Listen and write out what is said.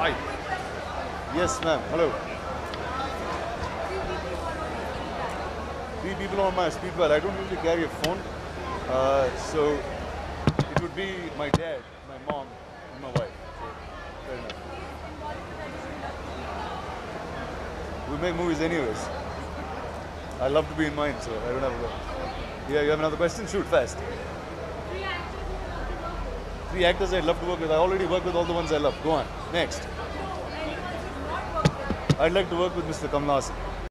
Yes, ma'am. Hello. Three people on my speedball. I don't usually carry a phone. Uh, so it would be my dad, my mom, and my wife. So. We make movies anyways. I love to be in mine, so I don't have a. Yeah, you have another question? Shoot fast. Three actors I'd love to work with. I already work with all the ones I love. Go on. Next. I'd like to work with Mr. Kamal Haasan.